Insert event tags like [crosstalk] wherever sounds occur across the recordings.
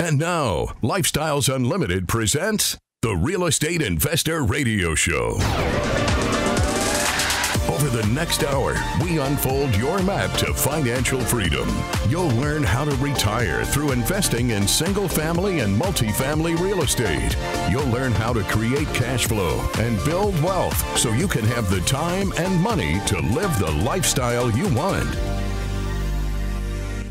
And now, Lifestyles Unlimited presents the Real Estate Investor Radio Show. Over the next hour, we unfold your map to financial freedom. You'll learn how to retire through investing in single family and multifamily real estate. You'll learn how to create cash flow and build wealth so you can have the time and money to live the lifestyle you want.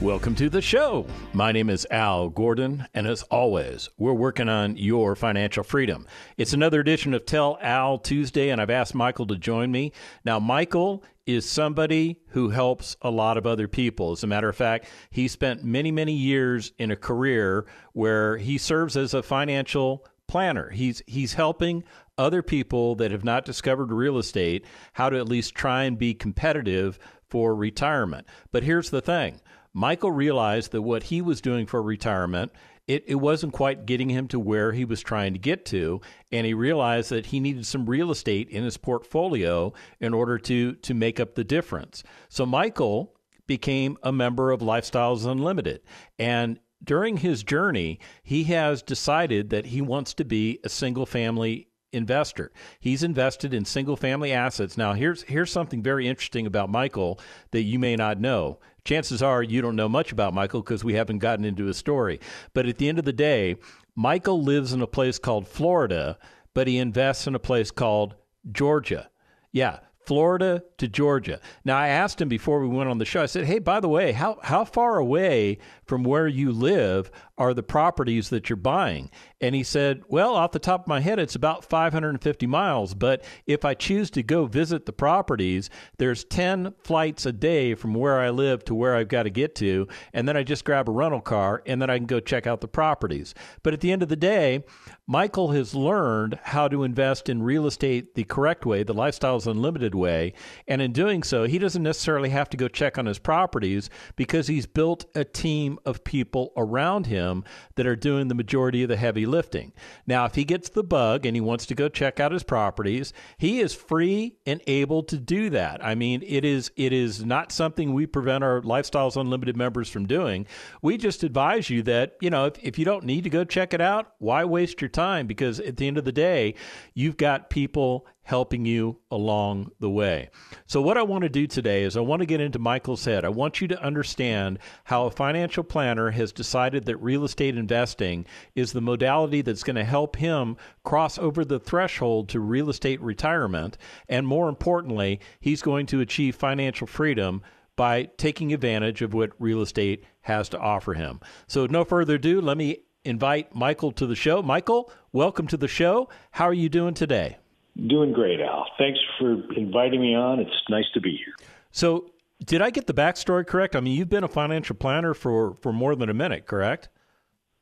Welcome to the show. My name is Al Gordon, and as always, we're working on your financial freedom. It's another edition of Tell Al Tuesday, and I've asked Michael to join me. Now, Michael is somebody who helps a lot of other people. As a matter of fact, he spent many, many years in a career where he serves as a financial planner. He's he's helping other people that have not discovered real estate how to at least try and be competitive for retirement. But here's the thing Michael realized that what he was doing for retirement, it, it wasn't quite getting him to where he was trying to get to. And he realized that he needed some real estate in his portfolio in order to, to make up the difference. So Michael became a member of Lifestyles Unlimited. And during his journey, he has decided that he wants to be a single family investor. He's invested in single family assets. Now, here's here's something very interesting about Michael that you may not know. Chances are you don't know much about Michael because we haven't gotten into his story. But at the end of the day, Michael lives in a place called Florida, but he invests in a place called Georgia. Yeah, Florida to Georgia. Now, I asked him before we went on the show, I said, hey, by the way, how, how far away from where you live are the properties that you're buying? And he said, Well, off the top of my head, it's about 550 miles. But if I choose to go visit the properties, there's 10 flights a day from where I live to where I've got to get to. And then I just grab a rental car and then I can go check out the properties. But at the end of the day, Michael has learned how to invest in real estate the correct way, the Lifestyles Unlimited way. And in doing so, he doesn't necessarily have to go check on his properties because he's built a team of people around him that are doing the majority of the heavy lifting. Now, if he gets the bug and he wants to go check out his properties, he is free and able to do that. I mean, it is it is not something we prevent our Lifestyles Unlimited members from doing. We just advise you that, you know, if, if you don't need to go check it out, why waste your time? Because at the end of the day, you've got people helping you along the way. So, what I want to do today is I want to get into Michael's head. I want you to understand how a financial planner has decided that real estate investing is the modality that's going to help him cross over the threshold to real estate retirement. And more importantly, he's going to achieve financial freedom by taking advantage of what real estate has to offer him. So, no further ado, let me invite Michael to the show. Michael, welcome to the show. How are you doing today? Doing great, Al. Thanks for inviting me on. It's nice to be here. So, did I get the backstory correct? I mean, you've been a financial planner for, for more than a minute, correct?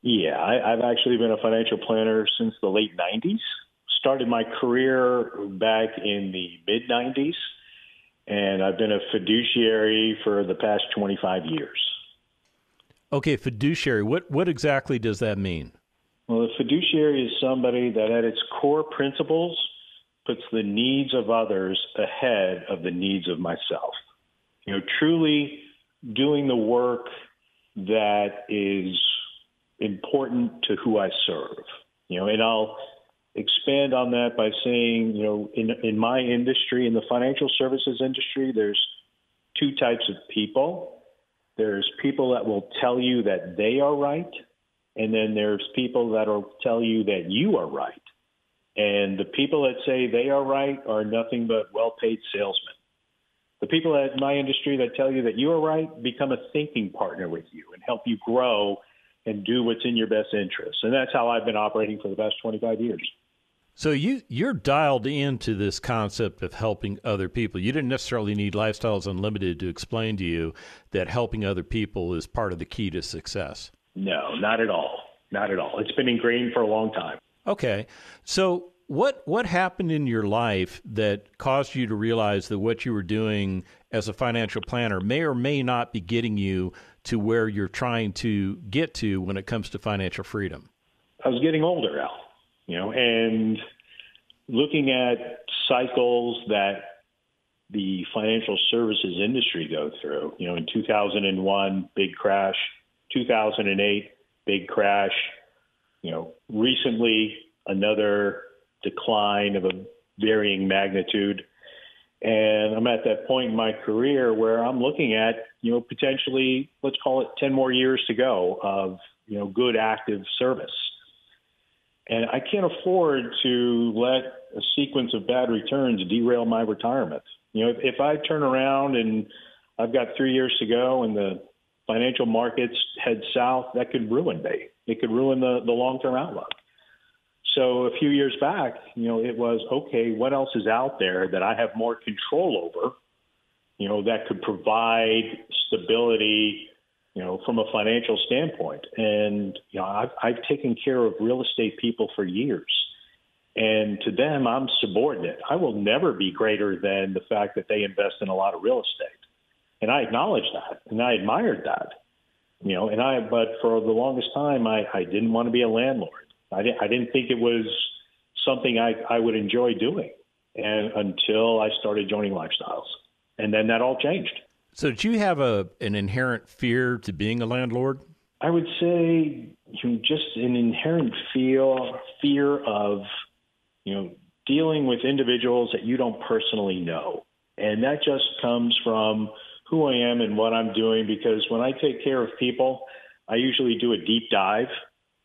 Yeah, I, I've actually been a financial planner since the late 90s. Started my career back in the mid 90s, and I've been a fiduciary for the past 25 years. Okay, fiduciary. What what exactly does that mean? Well, a fiduciary is somebody that, at its core principles, puts the needs of others ahead of the needs of myself. You know, truly doing the work that is important to who I serve. You know, and I'll expand on that by saying, you know, in in my industry, in the financial services industry, there's two types of people. There's people that will tell you that they are right, and then there's people that will tell you that you are right. And the people that say they are right are nothing but well paid salesmen. The people at my industry that tell you that you are right become a thinking partner with you and help you grow and do what's in your best interest. And that's how I've been operating for the past 25 years. So you you're dialed into this concept of helping other people. You didn't necessarily need Lifestyles Unlimited to explain to you that helping other people is part of the key to success. No, not at all. Not at all. It's been ingrained for a long time. Okay. So what what happened in your life that caused you to realize that what you were doing as a financial planner may or may not be getting you to where you're trying to get to when it comes to financial freedom? I was getting older, Al, you know, and looking at cycles that the financial services industry go through. You know, in 2001, big crash, 2008, big crash. You know, recently another decline of a varying magnitude. And I'm at that point in my career where I'm looking at, you know, potentially, let's call it 10 more years to go of, you know, good active service. And I can't afford to let a sequence of bad returns derail my retirement. You know, if, if I turn around and I've got three years to go and the financial markets head south, that could ruin me. It could ruin the, the long term outlook. So a few years back, you know, it was okay, what else is out there that I have more control over, you know, that could provide stability, you know, from a financial standpoint. And, you know, I've, I've taken care of real estate people for years. And to them, I'm subordinate. I will never be greater than the fact that they invest in a lot of real estate. And I acknowledged that and I admired that. You know, and I, but for the longest time, I, I didn't want to be a landlord. I didn't, I didn't think it was something I, I would enjoy doing and until I started joining lifestyles. And then that all changed. So, did you have a an inherent fear to being a landlord? I would say you know, just an inherent feel fear of you know dealing with individuals that you don't personally know, and that just comes from who I am and what I'm doing. Because when I take care of people, I usually do a deep dive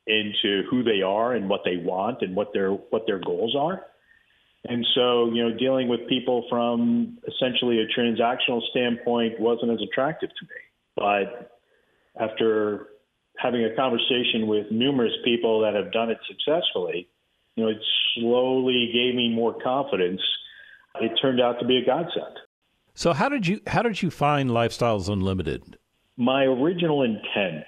into who they are and what they want and what their what their goals are. And so, you know, dealing with people from essentially a transactional standpoint wasn't as attractive to me. But after having a conversation with numerous people that have done it successfully, you know, it slowly gave me more confidence. It turned out to be a godsend. So how did you how did you find Lifestyles Unlimited? My original intent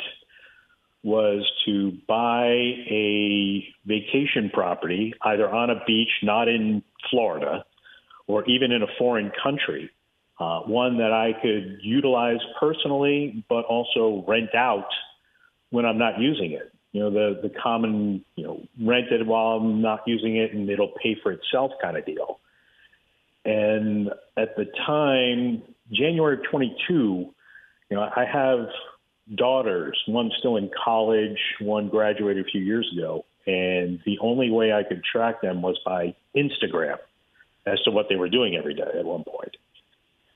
was to buy a vacation property either on a beach, not in Florida, or even in a foreign country, uh, one that I could utilize personally, but also rent out when I'm not using it. You know, the, the common, you know, rent it while I'm not using it and it'll pay for itself kind of deal. And at the time, January of 22, you know, I have daughters, one still in college, one graduated a few years ago. And the only way I could track them was by Instagram as to what they were doing every day at one point.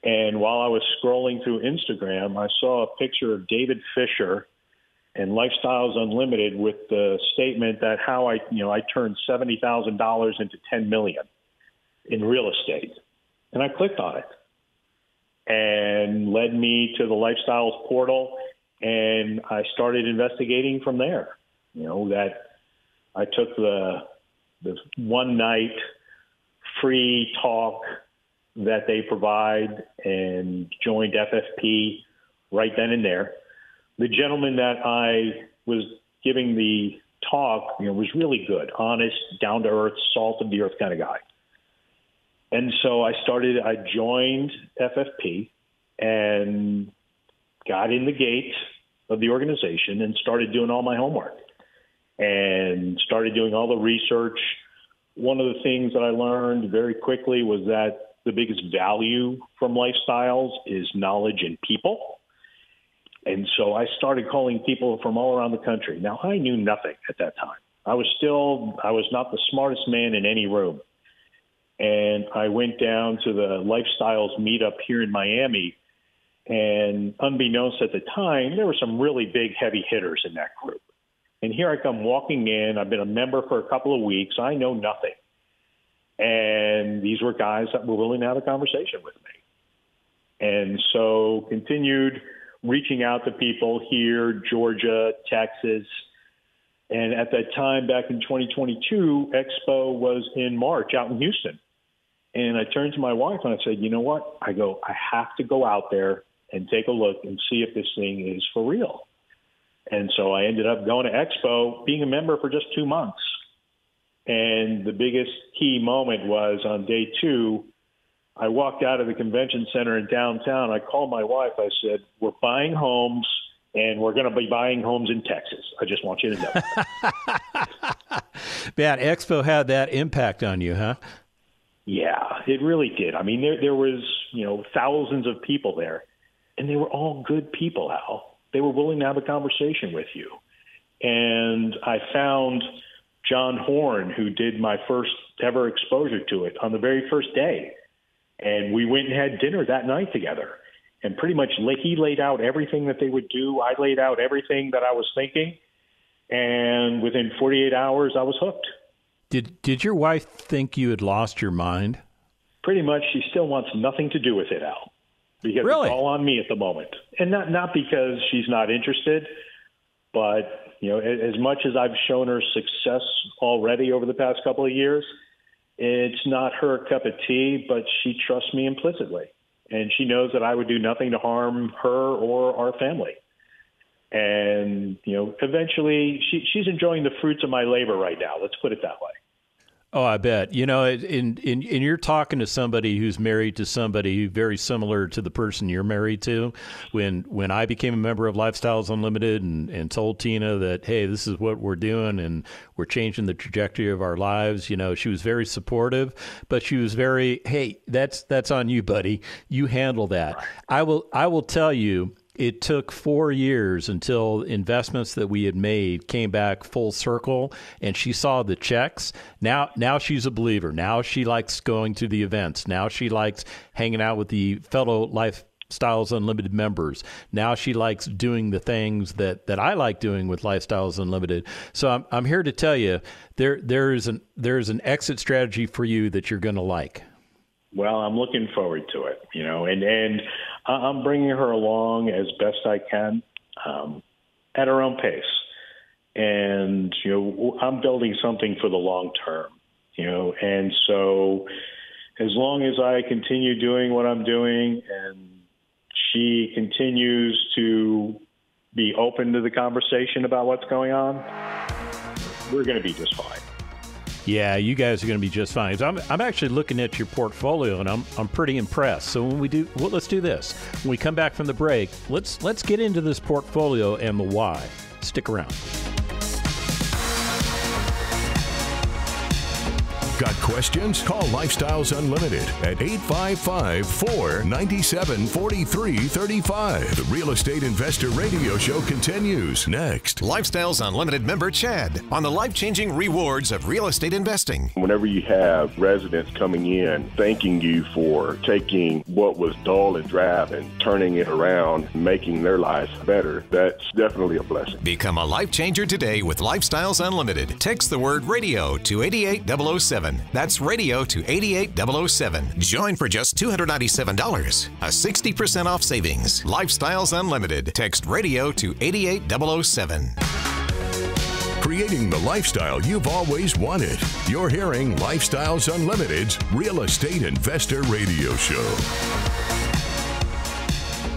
And while I was scrolling through Instagram, I saw a picture of David Fisher and Lifestyles Unlimited with the statement that how I, you know, I turned seventy thousand dollars into ten million in real estate, and I clicked on it, and led me to the Lifestyles portal, and I started investigating from there. You know that I took the the one night free talk that they provide and joined FFP right then and there. The gentleman that I was giving the talk, you know, was really good, honest, down to earth, salt of the earth kind of guy. And so I started, I joined FFP and got in the gate of the organization and started doing all my homework and started doing all the research. One of the things that I learned very quickly was that the biggest value from lifestyles is knowledge and people. And so I started calling people from all around the country. Now, I knew nothing at that time. I was still, I was not the smartest man in any room. And I went down to the lifestyles meetup here in Miami and unbeknownst at the time, there were some really big heavy hitters in that group. And here I come walking in. I've been a member for a couple of weeks. I know nothing. And these were guys that were willing to have a conversation with me. And so continued reaching out to people here, Georgia, Texas. And at that time, back in 2022, Expo was in March out in Houston. And I turned to my wife and I said, you know what? I go, I have to go out there and take a look and see if this thing is for real. And so I ended up going to Expo, being a member for just two months. And the biggest key moment was on day two, I walked out of the convention center in downtown. I called my wife. I said, We're buying homes and we're going to be buying homes in Texas. I just want you to know. [laughs] Man, Expo had that impact on you, huh? Yeah, it really did. I mean, there there was you know thousands of people there, and they were all good people, Al. They were willing to have a conversation with you. and I found John Horn, who did my first ever exposure to it on the very first day. And we went and had dinner that night together. And pretty much he laid out everything that they would do. I laid out everything that I was thinking. And within 48 hours, I was hooked. Did Did your wife think you had lost your mind? Pretty much, she still wants nothing to do with it, Al, because really? it's all on me at the moment, and not not because she's not interested, but you know, as much as I've shown her success already over the past couple of years, it's not her cup of tea, but she trusts me implicitly. And she knows that I would do nothing to harm her or our family. And, you know, eventually she, she's enjoying the fruits of my labor right now. Let's put it that way. Oh, I bet. You know, in, in, in you're talking to somebody who's married to somebody very similar to the person you're married to. When when I became a member of Lifestyles Unlimited and, and told Tina that, hey, this is what we're doing and we're changing the trajectory of our lives, you know, she was very supportive, but she was very, hey, that's that's on you, buddy. You handle that. I will I will tell you it took four years until investments that we had made came back full circle and she saw the checks. Now now she's a believer. Now she likes going to the events. Now she likes hanging out with the fellow lifestyles unlimited members. Now she likes doing the things that that i like doing with lifestyles unlimited. So i'm, I'm here to tell you there there is an there's an exit strategy for you that you're going to like. Well, I'm looking forward to it, you know, and and I'm bringing her along as best I can um, at her own pace, and you know, I'm building something for the long term, you know, and so as long as I continue doing what I'm doing and she continues to be open to the conversation about what's going on, we're going to be just fine. Yeah, you guys are going to be just fine. I'm, I'm actually looking at your portfolio and I'm, I'm pretty impressed. So when we do, well, let's do this. When we come back from the break, let's let's get into this portfolio and the why. Stick around. Got questions? Call Lifestyles Unlimited at 855 497 4335. The Real Estate Investor Radio Show continues next. Lifestyles Unlimited member Chad on the life changing rewards of real estate investing. Whenever you have residents coming in thanking you for taking what was dull and drab and turning it around, making their lives better, that's definitely a blessing. Become a life changer today with Lifestyles Unlimited. Text the word radio to 88007. That's radio to 88007. Join for just $297. A 60% off savings. Lifestyles Unlimited. Text radio to 88007. Creating the lifestyle you've always wanted. You're hearing Lifestyles Unlimited's Real Estate Investor Radio Show.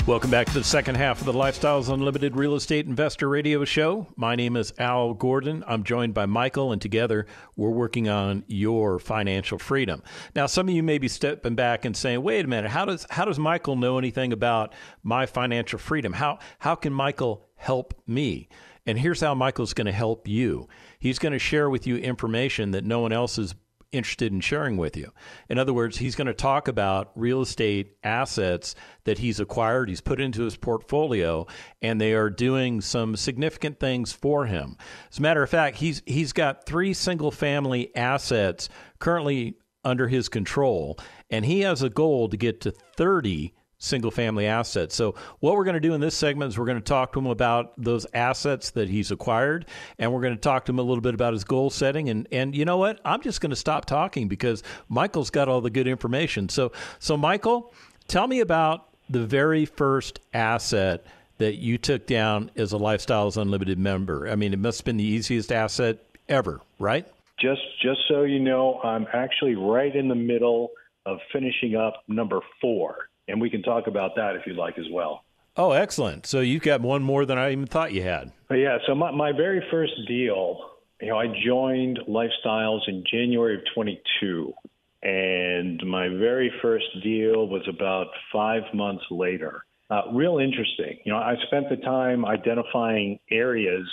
Welcome back to the second half of the Lifestyles Unlimited Real Estate Investor Radio Show. My name is Al Gordon. I'm joined by Michael, and together we're working on your financial freedom. Now, some of you may be stepping back and saying, "Wait a minute, how does how does Michael know anything about my financial freedom? How how can Michael help me?" And here's how Michael's going to help you. He's going to share with you information that no one else is interested in sharing with you. In other words, he's going to talk about real estate assets that he's acquired, he's put into his portfolio, and they are doing some significant things for him. As a matter of fact, he's he's got three single family assets currently under his control, and he has a goal to get to 30 single family assets. So, what we're going to do in this segment is we're going to talk to him about those assets that he's acquired, and we're going to talk to him a little bit about his goal setting. And and you know what? I'm just going to stop talking because Michael's got all the good information. So so Michael, tell me about the very first asset that you took down as a Lifestyles Unlimited member. I mean, it must have been the easiest asset ever, right? Just just so you know, I'm actually right in the middle of finishing up number four and we can talk about that if you'd like as well. Oh, excellent! So you've got one more than I even thought you had. But yeah. So my my very first deal, you know, I joined Lifestyles in January of 22, and my very first deal was about five months later. Uh, real interesting. You know, I spent the time identifying areas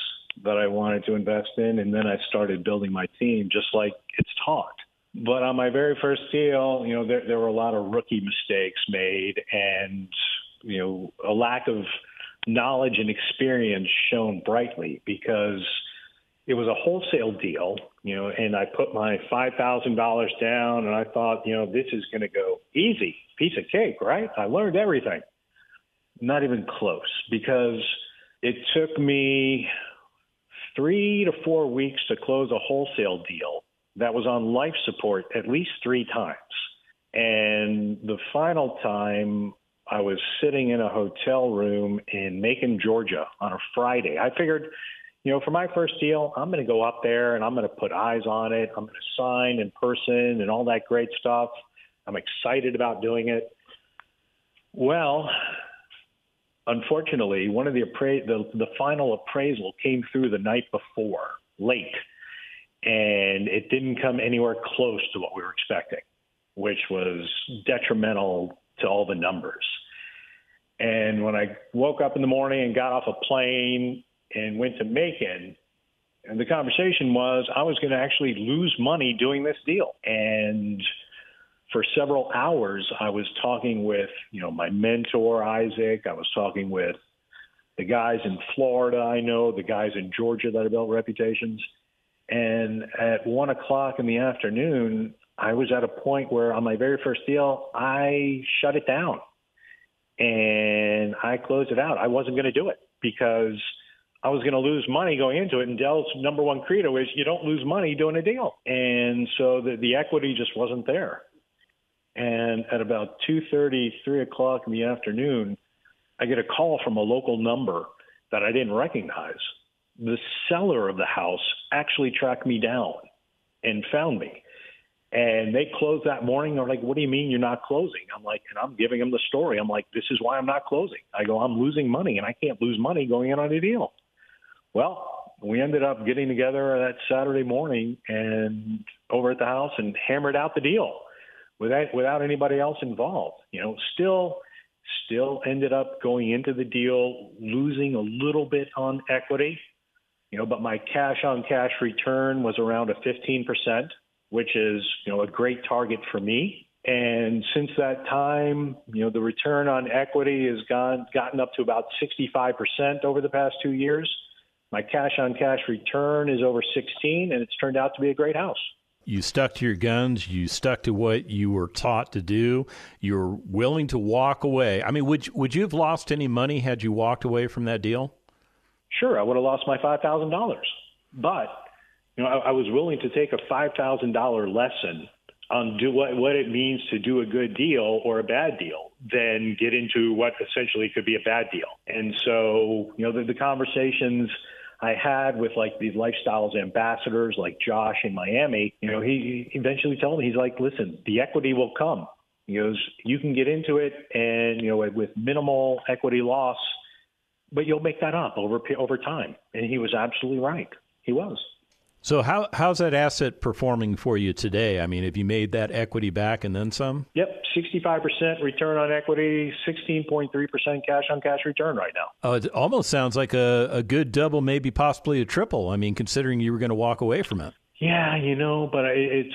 that I wanted to invest in, and then I started building my team just like it's taught. But on my very first deal, you know, there, there were a lot of rookie mistakes made and, you know, a lack of knowledge and experience shone brightly because it was a wholesale deal, you know, and I put my five thousand dollars down, and I thought, you know, this is going to go easy, piece of cake, right? I learned everything. Not even close, because it took me three to four weeks to close a wholesale deal that was on life support at least three times. And the final time, I was sitting in a hotel room in Macon, Georgia on a Friday. I figured, you know, for my first deal, I'm going to go up there and I'm going to put eyes on it. I'm going to sign in person and all that great stuff. I'm excited about doing it. Well, unfortunately, one of the appra- the, the final appraisal came through the night before, late, and it didn't come anywhere close to what we were expecting, which was detrimental to all the numbers. And when I woke up in the morning and got off a plane and went to Macon, and the conversation was I was going to actually lose money doing this deal. And for several hours, I was talking with, you know, my mentor, Isaac. I was talking with the guys in Florida I know, the guys in Georgia that have built reputations. And at one o'clock in the afternoon, I was at a point where on my very first deal, I shut it down and I closed it out. I wasn't going to do it because I was going to lose money going into it. And Del's number one credo is you don't lose money doing a deal. And so the, the equity just wasn't there. And at about 2.30, 3 o'clock in the afternoon, I get a call from a local number that I didn't recognize. The seller of the house actually tracked me down and found me. And they closed that morning. They're like, "What do you mean you're not closing?" I'm like, and I'm giving them the story. I'm like, "This is why I'm not closing." I go, "I'm losing money, and I can't lose money going in on a deal." Well, we ended up getting together that Saturday morning and over at the house and hammered out the deal without without anybody else involved. You know, still still ended up going into the deal losing a little bit on equity. You know, but my cash on cash return was around a 15% which is you know a great target for me. And since that time, you know, the return on equity has gone gotten up to about 65% over the past two years. My cash on cash return is over 16, and it's turned out to be a great house. You stuck to your guns. You stuck to what you were taught to do. You're willing to walk away. I mean, would would you have lost any money had you walked away from that deal? Sure, I would have lost my five thousand dollars. But you know, I, I was willing to take a five thousand dollar lesson on do what what it means to do a good deal or a bad deal than get into what essentially could be a bad deal. And so, you know, the, the conversations I had with like these lifestyles ambassadors like Josh in Miami, you know, he, he eventually told me he's like, listen, the equity will come. He goes, you can get into it and you know with minimal equity loss, but you'll make that up over over time. And he was absolutely right. He was. So how how's that asset performing for you today? I mean, have you made that equity back and then some? Yep, 65% return on equity, 16.3% cash on cash return right now. Oh, it almost sounds like a, a good double, maybe possibly a triple. I mean, considering you were going to walk away from it. Yeah, you know, but it's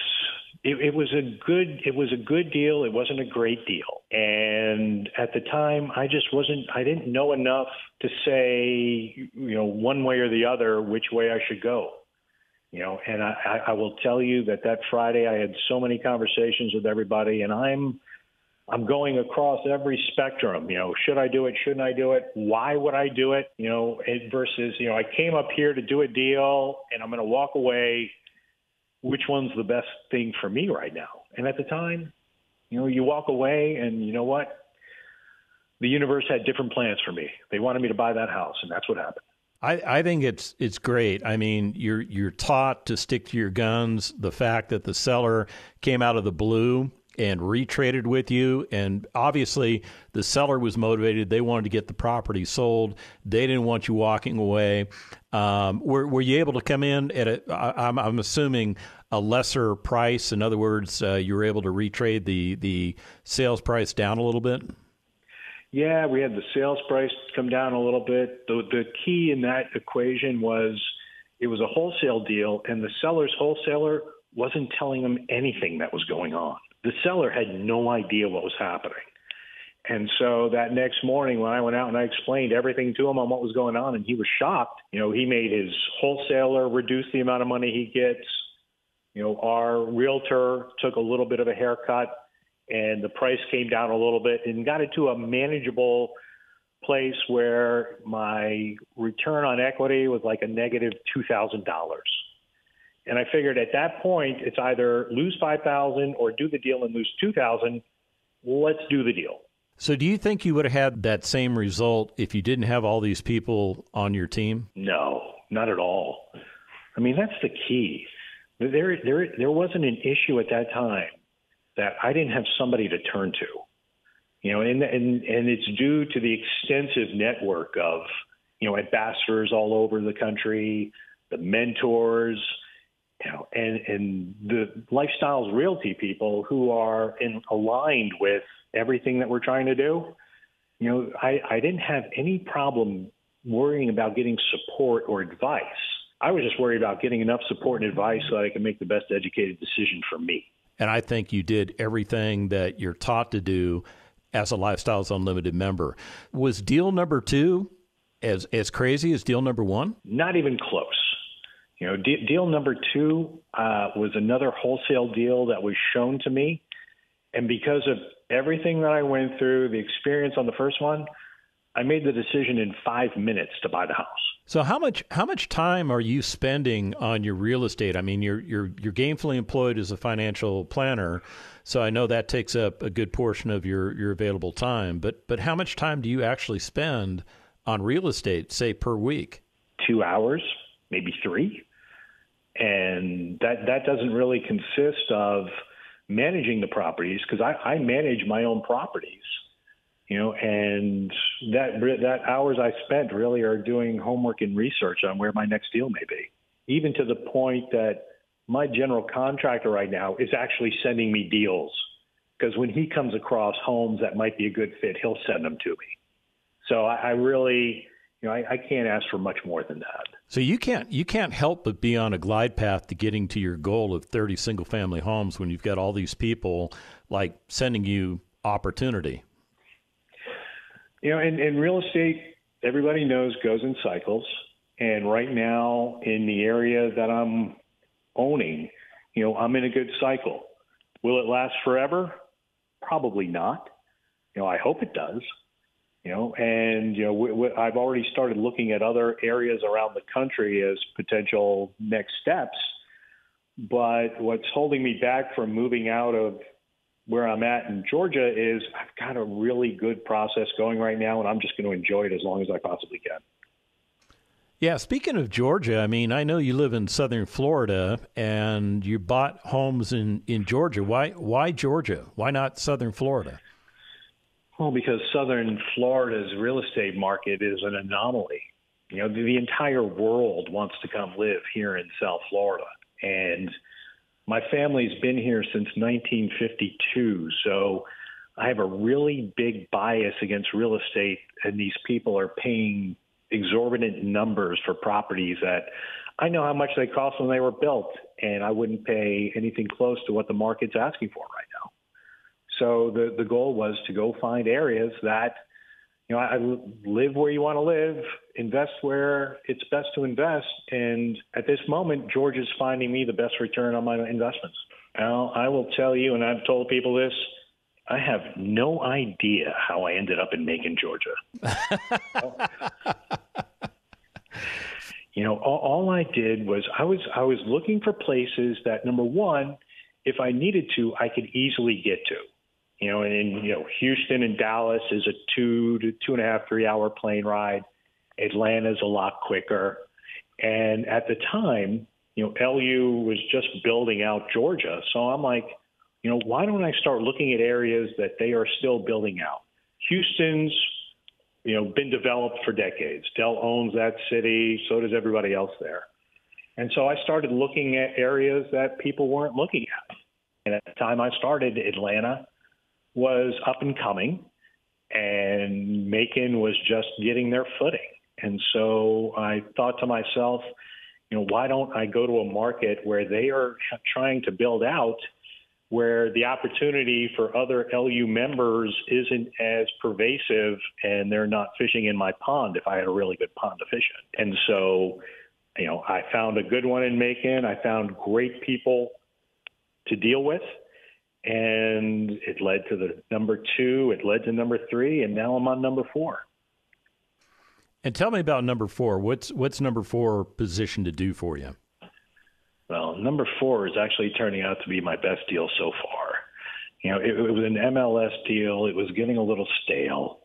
it, it was a good it was a good deal. It wasn't a great deal, and at the time, I just wasn't. I didn't know enough to say, you know, one way or the other which way I should go. You know and I, I will tell you that that friday i had so many conversations with everybody and i'm i'm going across every spectrum. You know should i do it? Shouldn't i do it? Why would i do it? You know it versus you know i came up here to do a deal and i'm going to walk away which one's the best thing for me right now and at the time you know you walk away and you know what the universe had different plans for me they wanted me to buy that house and that's what happened I, I think it's it's great. I mean, you're you're taught to stick to your guns. The fact that the seller came out of the blue and retraded with you, and obviously the seller was motivated. They wanted to get the property sold. They didn't want you walking away. Um, were were you able to come in at a? I'm, I'm assuming a lesser price. In other words, uh, you were able to retrade the the sales price down a little bit. Yeah, we had the sales price come down a little bit. The, the key in that equation was it was a wholesale deal, and the seller's wholesaler wasn't telling them anything that was going on. The seller had no idea what was happening. And so that next morning, when I went out and I explained everything to him on what was going on, and he was shocked. You know, he made his wholesaler reduce the amount of money he gets. You know, our realtor took a little bit of a haircut, and the price came down a little bit and got it to a manageable place where my return on equity was like a negative two thousand dollars. And I figured at that point, it's either lose five thousand or do the deal and lose two thousand. Let's do the deal. So, do you think you would have had that same result if you didn't have all these people on your team? No, not at all. I mean, that's the key. There, there, there wasn't an issue at that time that I didn't have somebody to turn to. You know, and and and it's due to the extensive network of you know ambassadors all over the country, the mentors, you know, and and the lifestyles realty people who are in aligned with everything that we're trying to do. You know, I, I didn't have any problem worrying about getting support or advice. I was just worried about getting enough support and advice so that I could make the best educated decision for me. And I think you did everything that you're taught to do as a Lifestyles Unlimited member. Was deal number two as as crazy as deal number one? Not even close. You know, de- deal number two uh, was another wholesale deal that was shown to me, and because of everything that I went through, the experience on the first one, I made the decision in five minutes to buy the house. So how much how much time are you spending on your real estate? I mean, you're you're you're gainfully employed as a financial planner, so I know that takes up a good portion of your your available time. But but how much time do you actually spend on real estate, say per week? Two hours, maybe three, and that that doesn't really consist of managing the properties because I, I manage my own properties you know, and that that hours I spent really are doing homework and research on where my next deal may be. Even to the point that my general contractor right now is actually sending me deals because when he comes across homes that might be a good fit, he'll send them to me. So I, I really, you know, I, I can't ask for much more than that. So you can't you can't help but be on a glide path to getting to your goal of 30 single family homes when you've got all these people like sending you opportunity. You know, in, in real estate, everybody knows goes in cycles. And right now, in the area that I'm owning, you know, I'm in a good cycle. Will it last forever? Probably not. You know, I hope it does. You know, and you know, we i've already started looking at other areas around the country as potential next steps. But what's holding me back from moving out of where I'm at in Georgia is I've got a really good process going right now, and I'm just going to enjoy it as long as I possibly can. Yeah, speaking of Georgia, I mean, I know you live in southern Florida and you bought homes in, in Georgia. Why why Georgia? Why not southern Florida? Well, because southern Florida's real estate market is an anomaly. You know, the, the entire world wants to come live here in South Florida. And my family's been here since 1952, so I have a really big bias against real estate, and these people are paying exorbitant numbers for properties that I know how much they cost when they were built, and I wouldn't pay anything close to what the market's asking for right now. So the the goal was to go find areas that you know, I live where you want to live, invest where it's best to invest. And at this moment, Georgia's finding me the best return on my investments. Now, I will tell you, and I've told people this, I have no idea how I ended up in Macon, Georgia. [laughs] you know, all, all I did was I was I was looking for places that number one, if I needed to, I could easily get to. You know, and you know, Houston and Dallas is a two to two and a half, three hour plane ride. Atlanta's a lot quicker. And at the time, you know, LU was just building out Georgia. So I'm like, you know, why don't I start looking at areas that they are still building out? Houston's, you know, been developed for decades. Del owns that city, so does everybody else there. And so I started looking at areas that people weren't looking at. And at the time I started, Atlanta was up and coming, and Macon was just getting their footing. And so I thought to myself, you know, why don't I go to a market where they are trying to build out where the opportunity for other LU members isn't as pervasive and they're not fishing in my pond if I had a really good pond to fish in. And so, you know, I found a good one in Macon. I found great people to deal with. And it led to the number two, it led to number three, and now I'm on number four. And tell me about number four. What's what's number four position to do for you? Well, number four is actually turning out to be my best deal so far. You know, it, it was an MLS deal. It was getting a little stale.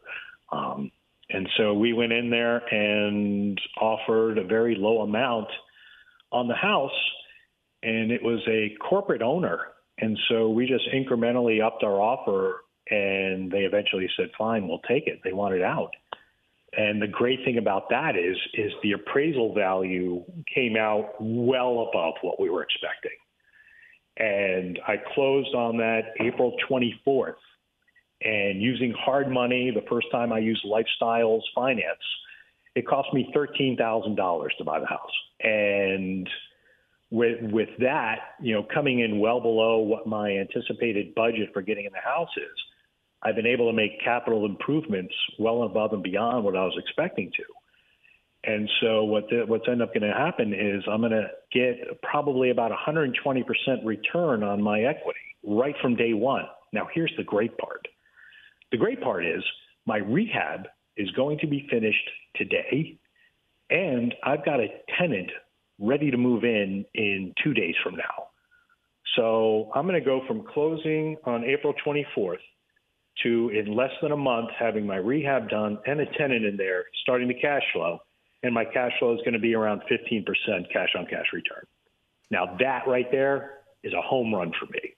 Um, and so we went in there and offered a very low amount on the house, and it was a corporate owner. And so we just incrementally upped our offer, and they eventually said, fine, we'll take it. They wanted out. And the great thing about that is is the appraisal value came out well above what we were expecting. And I closed on that April 24th. And using hard money, the first time I used Lifestyles Finance, it cost me $13,000 to buy the house. And with with that, you know, coming in well below what my anticipated budget for getting in the house is, I've been able to make capital improvements well above and beyond what I was expecting to. And so what the, what's end up going to happen is I'm going to get probably about 120% return on my equity right from day one. Now here's the great part. The great part is my rehab is going to be finished today, and I've got a tenant ready to move in in two days from now. So I'm going to go from closing on April 24th to in less than a month having my rehab done and a tenant in there starting to cash flow. And my cash flow is going to be around 15% cash on cash return. Now that right there is a home run for me.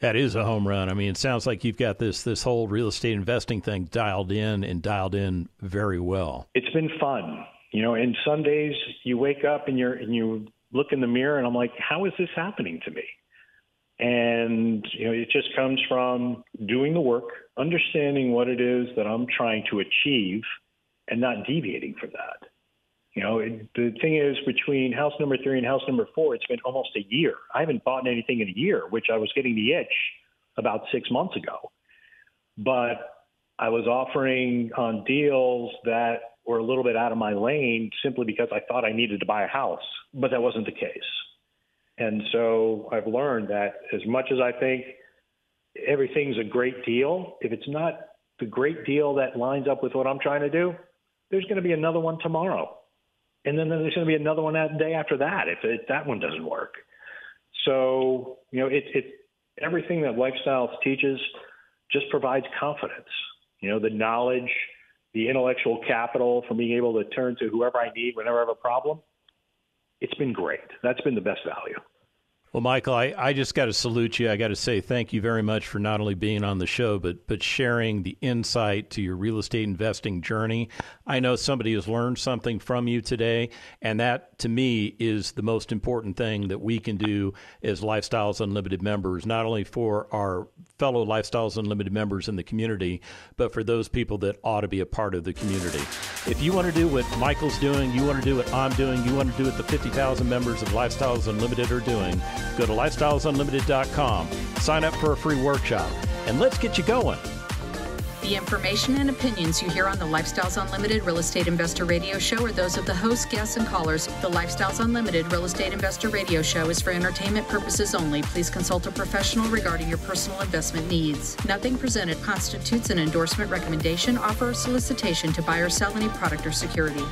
That is a home run. I mean it sounds like you've got this this whole real estate investing thing dialed in and dialed in very well. It's been fun you know and some days you wake up and you're and you look in the mirror and i'm like how is this happening to me and you know, it just comes from doing the work, understanding what it is that I'm trying to achieve, and not deviating from that. You know, it, the thing is, between house number three and house number four, it's been almost a year. I haven't bought anything in a year, which I was getting the itch about six months ago. But I was offering on deals that were a little bit out of my lane simply because I thought I needed to buy a house, but that wasn't the case. And so I've learned that as much as I think everything's a great deal, if it's not the great deal that lines up with what I'm trying to do, there's going to be another one tomorrow. And then there's going to be another one that day after that if it, that one doesn't work. So, you know, it, it, everything that Lifestyles teaches just provides confidence. You know, the knowledge, the intellectual capital for being able to turn to whoever I need whenever I have a problem it's been great. That's been the best value. Well, Michael, I, I just got to salute you. I got to say thank you very much for not only being on the show, but but sharing the insight to your real estate investing journey. I know somebody has learned something from you today, and that to me is the most important thing that we can do as Lifestyles Unlimited members, not only for our fellow Lifestyles Unlimited members in the community, but for those people that ought to be a part of the community. If you want to do what Michael's doing, you want to do what I'm doing, you want to do what the 50,000 members of Lifestyles Unlimited are doing, go to lifestylesunlimited.com, sign up for a free workshop, and let's get you going. The information and opinions you hear on the Lifestyles Unlimited Real Estate Investor Radio Show are those of the hosts, guests, and callers. The Lifestyles Unlimited Real Estate Investor Radio Show is for entertainment purposes only. Please consult a professional regarding your personal investment needs. Nothing presented constitutes an endorsement, recommendation, offer, or solicitation to buy or sell any product or security.